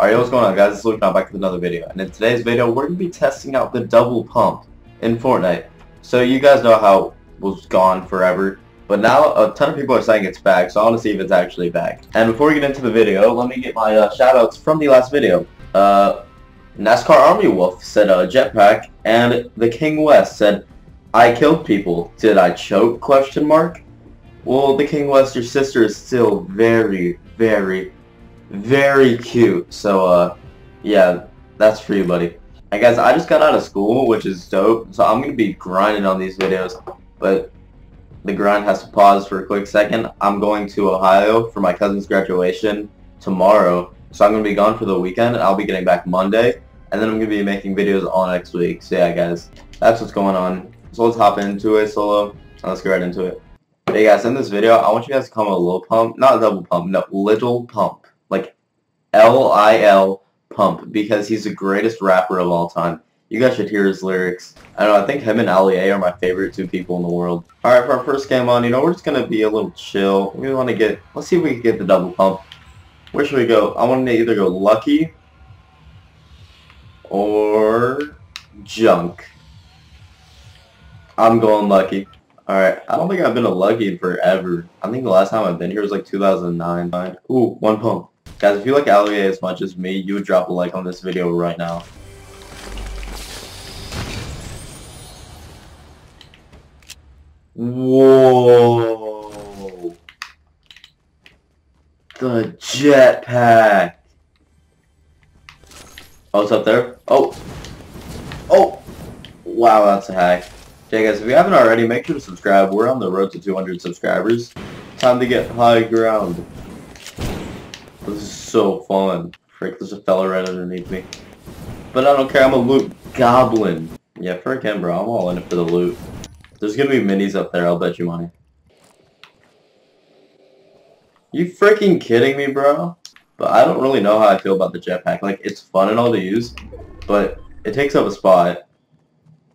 Alright, what's going on guys? It's Luke now back with another video. And in today's video, we're going to be testing out the double pump in Fortnite. So you guys know how it was gone forever. But now a ton of people are saying it's back, so I want to see if it's actually back. And before we get into the video, let me get my uh, shoutouts from the last video. Uh, NASCAR Army Wolf said uh, jetpack, and the King West said, I killed people. Did I choke? Question mark. Well, the King West, your sister is still very, very, very cute. So, uh, yeah, that's for you, buddy. And guys, I just got out of school, which is dope. So I'm going to be grinding on these videos. But the grind has to pause for a quick second. I'm going to Ohio for my cousin's graduation tomorrow. So I'm going to be gone for the weekend. I'll be getting back Monday. And then I'm going to be making videos all next week. So yeah, guys, that's what's going on. So let's hop into it solo. Let's get right into it. Hey guys, in this video, I want you guys to call a little pump. Not a double pump, no, little pump. L-I-L pump. Because he's the greatest rapper of all time. You guys should hear his lyrics. I know, I think him and Ali A are my favorite two people in the world. Alright, for our first game on, you know, we're just going to be a little chill. We want to get, let's see if we can get the double pump. Where should we go? I want to either go lucky or junk. I'm going lucky. Alright, I don't think I've been a lucky in forever. I think the last time I've been here was like 2009. Ooh, one pump. Guys, if you like Ali as much as me, you would drop a like on this video right now. Whoa! The jetpack! Oh, it's up there? Oh! Oh! Wow, that's a hack. Okay guys, if you haven't already, make sure to subscribe. We're on the road to 200 subscribers. Time to get high ground. So fun. Frick, there's a fella right underneath me. But I don't care, I'm a loot goblin. Yeah, frick him, bro. I'm all in it for the loot. There's gonna be minis up there, I'll bet you money. You freaking kidding me, bro? But I don't really know how I feel about the jetpack. Like, it's fun and all to use, but it takes up a spot.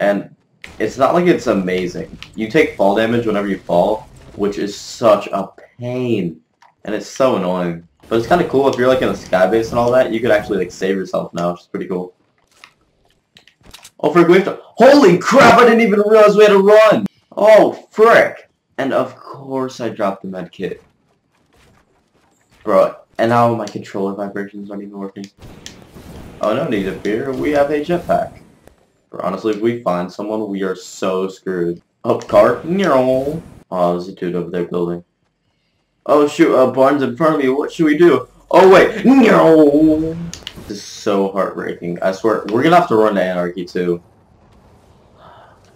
And it's not like it's amazing. You take fall damage whenever you fall, which is such a pain. And it's so annoying. But it's kind of cool if you're like in a sky base and all that, you could actually like save yourself now, which is pretty cool. Oh, frick, we have to- Holy crap, I didn't even realize we had to run! Oh, frick! And of course I dropped the med kit. Bro, and now my controller vibrations aren't even working. Oh, no need to fear, we have a jetpack. Bro, Honestly, if we find someone, we are so screwed. Oh, car? No. Oh, there's a dude over there building. Oh, shoot, uh, Barn's in front of me. What should we do? Oh, wait. No. This is so heartbreaking. I swear, we're gonna have to run to Anarchy, too.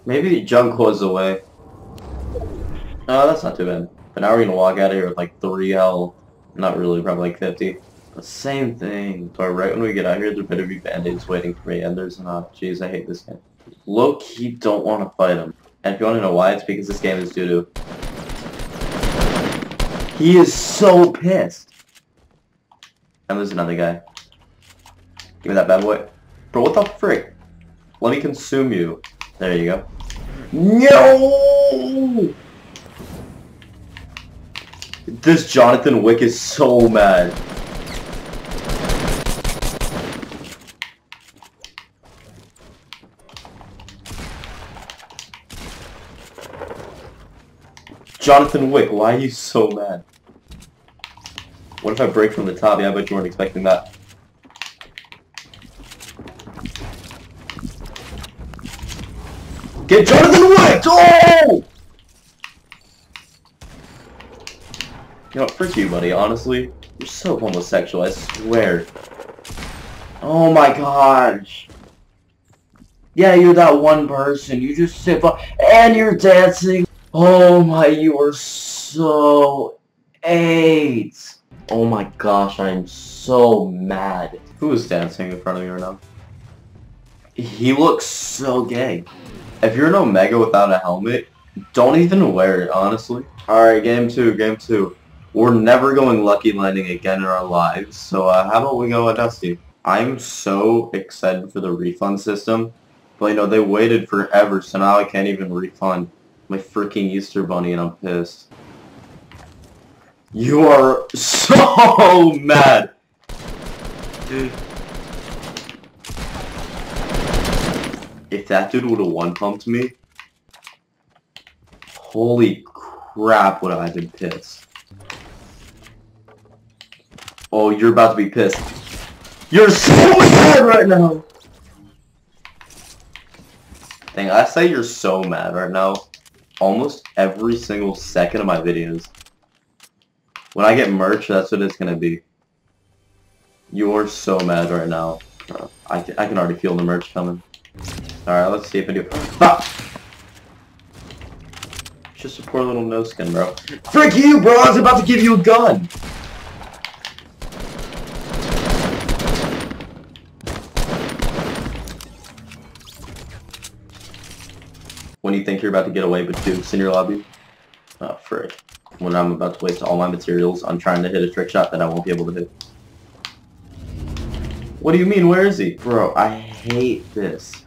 Maybe junk was the way. Oh, that's not too bad. But now we're gonna walk out of here with like 3 L. Not really, probably like 50. The same thing. But right when we get out here, there better be band-aids waiting for me, and there's not. Jeez, I hate this game. Low-key don't want to fight him. And if you want to know why, it's because this game is doo-doo. He is so pissed. And there's another guy. Give me that bad boy. Bro, what the frick? Let me consume you. There you go. No! This Jonathan Wick is so mad. Jonathan Wick, why are you so mad? What if I break from the top? Yeah, I bet you weren't expecting that. Get Jonathan Wick! Oh! You know, frick you, buddy, honestly. You're so homosexual, I swear. Oh my gosh. Yeah, you're that one person. You just sit and you're dancing. Oh my, you are so AIDS. Oh my gosh, I am so mad. Who is dancing in front of me right now? He looks so gay. If you're an Omega without a helmet, don't even wear it, honestly. Alright, game two, game two. We're never going Lucky Landing again in our lives, so uh, how about we go with Dusty? I'm so excited for the refund system, but you know, they waited forever, so now I can't even refund my freaking Easter Bunny and I'm pissed. You are so mad! Dude. If that dude would have one pumped me, holy crap would I have been pissed. Oh, you're about to be pissed. You're so mad right now! Dang, I say you're so mad right now. Almost every single second of my videos. When I get merch, that's what it's gonna be. You're so mad right now. I, I can already feel the merch coming. Alright, let's see if I do. Ah! Just a poor little no skin, bro. Frick you, bro! I was about to give you a gun! When you think you're about to get away with dukes in your lobby? Uh, oh, frick. When I'm about to waste all my materials on trying to hit a trick shot that I won't be able to hit. What do you mean, where is he? Bro, I hate this.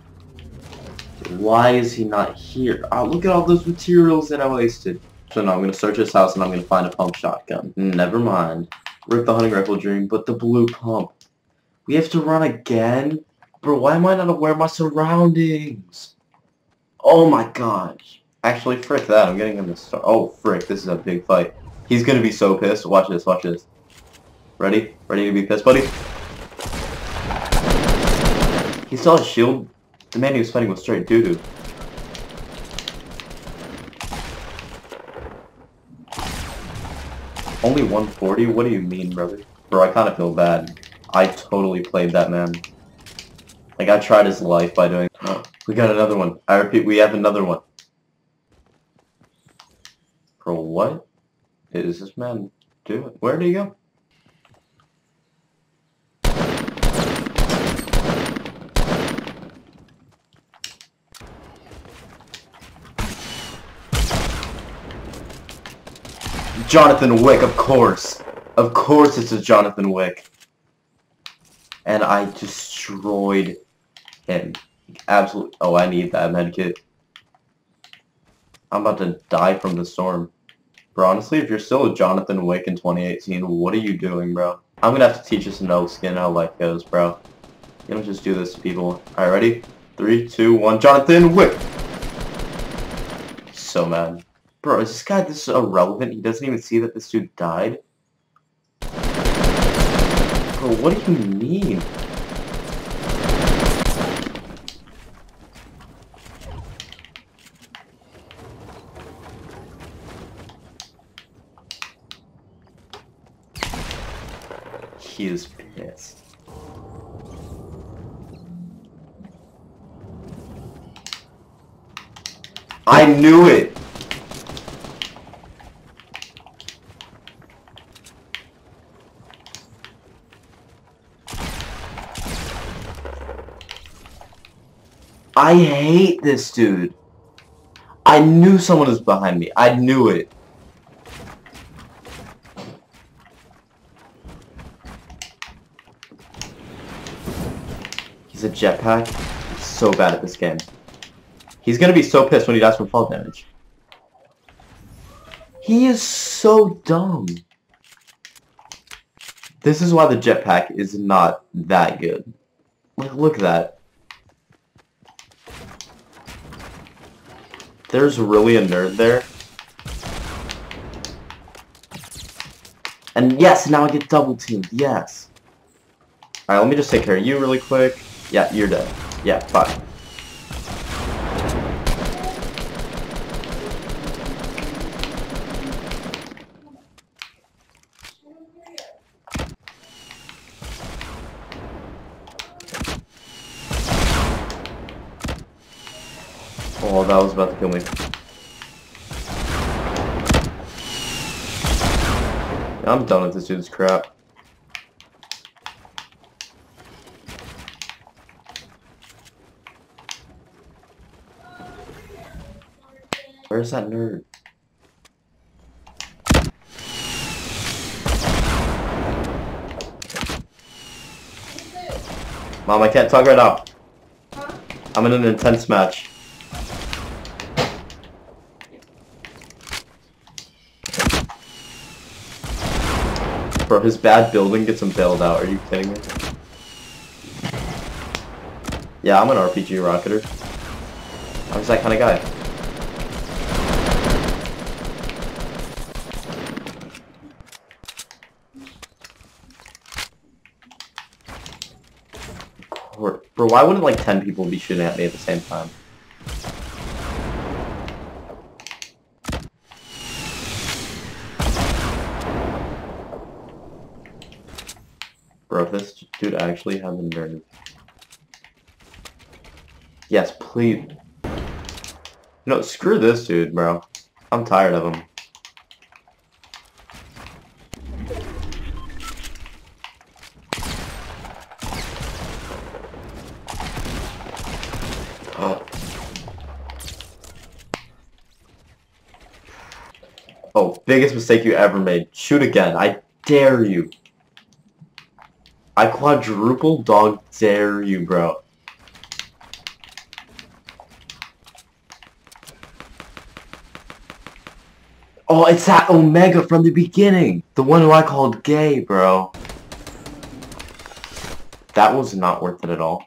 Why is he not here? Oh, look at all those materials that I wasted. So now I'm gonna search his house and I'm gonna find a pump shotgun. Never mind. Rip the hunting rifle dream, but the blue pump. We have to run again? Bro, why am I not aware of my surroundings? Oh my gosh. Actually, frick that. I'm getting him to start. Oh, frick. This is a big fight. He's gonna be so pissed. Watch this. Watch this. Ready? Ready to be pissed, buddy? He saw a shield. The man he was fighting was straight doo-doo. Only 140? What do you mean, brother? Bro, I kind of feel bad. I totally played that man. Like, I tried his life by doing... We got another one. I repeat, we have another one. For what is this man doing? Where did he go? Jonathan Wick, of course. Of course it's a Jonathan Wick. And I destroyed him. Absolutely. Oh, I need that medkit. I'm about to die from the storm. Bro, honestly, if you're still a Jonathan Wick in 2018, what are you doing, bro? I'm gonna have to teach us no skin how life goes, bro. You don't just do this to people. Alright, ready? Three, two, one. Jonathan Wick! So mad. Bro, is this guy this irrelevant? He doesn't even see that this dude died? Bro, what do you mean? He is pissed. I knew it! I hate this dude. I knew someone was behind me. I knew it. Jetpack. So bad at this game. He's gonna be so pissed when he dies from fall damage. He is so dumb. This is why the jetpack is not that good. Like, look at that. There's really a nerd there. And yes, now I get double teamed. Yes. Alright, let me just take care of you really quick. Yeah, you're dead. Yeah, fine. Oh, that was about to kill me. I'm done with this dude's crap. Where's that nerd? Mom, I can't talk right now. I'm in an intense match. Bro, his bad building gets him bailed out. Are you kidding me? Yeah, I'm an RPG rocketer. I'm just that kind of guy. Bro, why wouldn't like 10 people be shooting at me at the same time? Bro, this dude actually had the nerve. Yes, please. No, screw this dude, bro. I'm tired of him. Oh, biggest mistake you ever made. Shoot again. I dare you. I quadruple dog dare you, bro. Oh, it's that Omega from the beginning. The one who I called gay, bro. That was not worth it at all.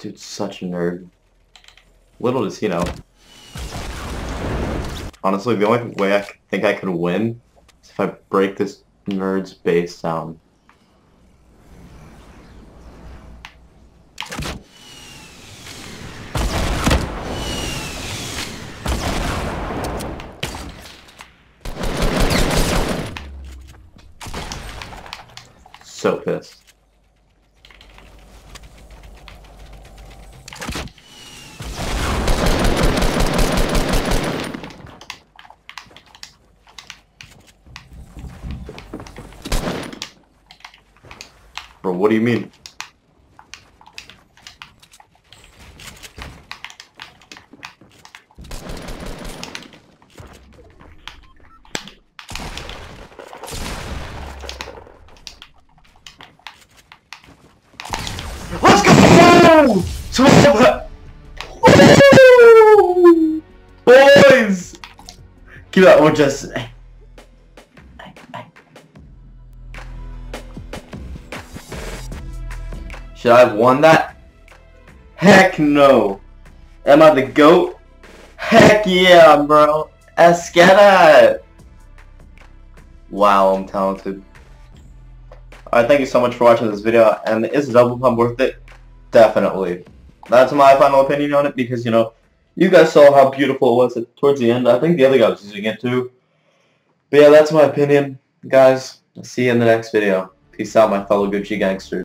Dude's such a nerd. Little does he know. Honestly, the only way I think I could win is if I break this nerd's base down. So pissed. Bro, what do you mean? Let's go! So Boys! Give that one just... Should I have won that? Heck no. Am I the GOAT? Heck yeah, bro. It. Wow, I'm talented. Alright, thank you so much for watching this video, and is Double Pump worth it? Definitely. That's my final opinion on it, because, you know, you guys saw how beautiful it was towards the end. I think the other guy was using it too. But yeah, that's my opinion, guys. See you in the next video. Peace out, my fellow Gucci gangsters.